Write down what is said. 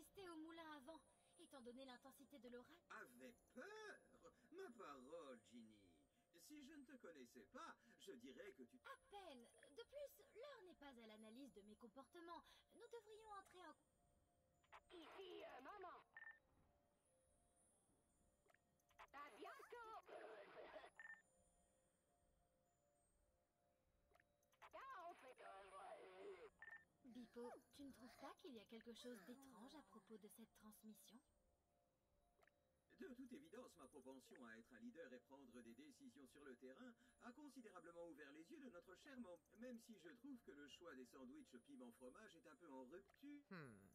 résisté au moulin à vent, étant donné l'intensité de l'orage. Avait peur Ma parole, Ginny. Si je ne te connaissais pas, je dirais que tu... À peine. De plus, l'heure n'est pas à l'analyse de mes comportements. Nous devrions entrer en... Ici, euh, maman. Tu ne trouves pas qu'il y a quelque chose d'étrange à propos de cette transmission? De toute évidence, ma propension à être un leader et prendre des décisions sur le terrain a considérablement ouvert les yeux de notre cher membre, même si je trouve que le choix des sandwichs piment fromage est un peu en rupture. Hmm.